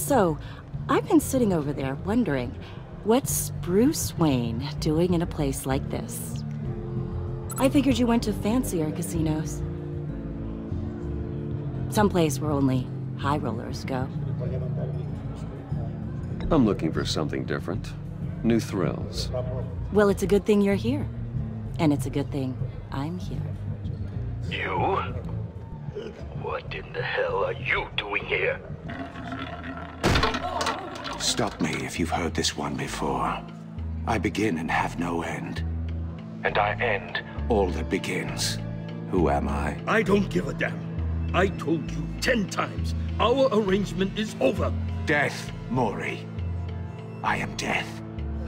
So, I've been sitting over there wondering, what's Bruce Wayne doing in a place like this? I figured you went to fancier casinos. Someplace where only high rollers go. I'm looking for something different. New thrills. Well, it's a good thing you're here. And it's a good thing I'm here. You? What in the hell are you doing here? Stop me if you've heard this one before. I begin and have no end. And I end all that begins. Who am I? I don't give a damn. I told you ten times, our arrangement is over. Death, Mori. I am death.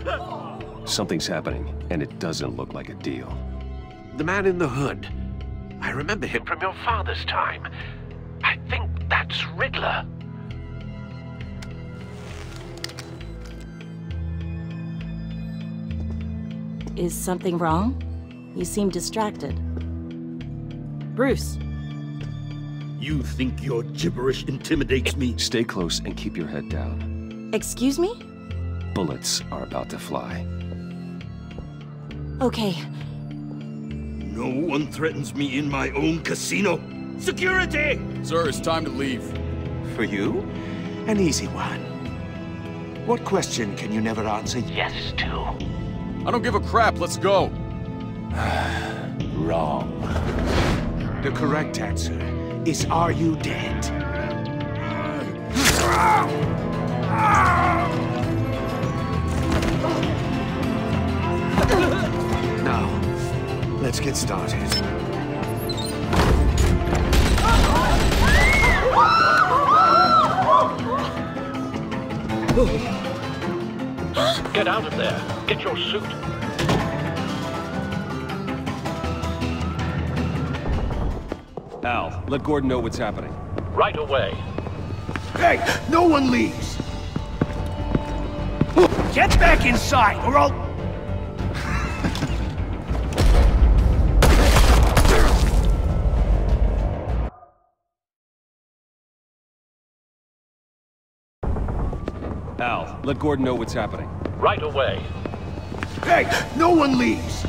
Something's happening, and it doesn't look like a deal. The man in the hood. I remember him from your father's time. I think that's Riddler. Is something wrong? You seem distracted. Bruce. You think your gibberish intimidates me? Stay close and keep your head down. Excuse me? Bullets are about to fly. Okay. No one threatens me in my own casino. Security! Sir, it's time to leave. For you? An easy one. What question can you never answer yes to? I don't give a crap, let's go. Wrong. The correct answer is are you dead? Now, let's get started. Get out of there. Get your suit. Al, let Gordon know what's happening. Right away. Hey, no one leaves! Get back inside, or I'll... Al, let Gordon know what's happening. Right away. Hey, no one leaves!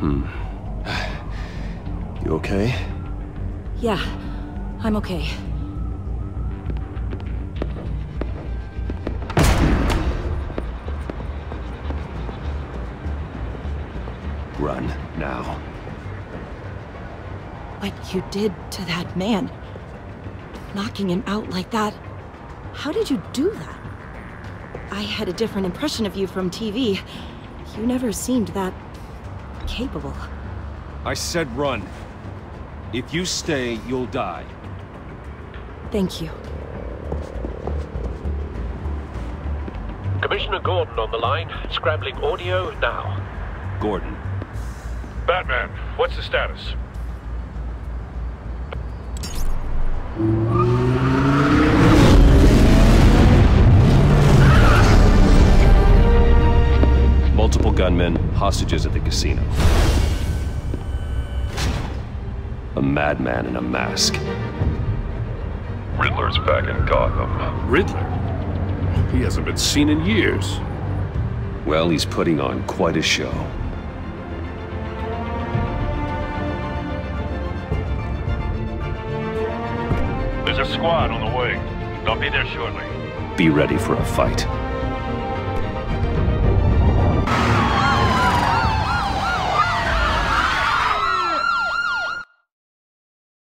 Hmm. You okay? Yeah, I'm okay. Run, now. What you did to that man, knocking him out like that, how did you do that? I had a different impression of you from TV. You never seemed that capable. I said run. If you stay, you'll die. Thank you. Commissioner Gordon on the line. Scrambling audio now. Gordon. Batman, what's the status? Multiple gunmen, hostages at the casino. A madman in a mask. Riddler's back in Gotham. Riddler? He hasn't been seen in years. Well, he's putting on quite a show. Squad on the way. They'll be there shortly. Be ready for a fight.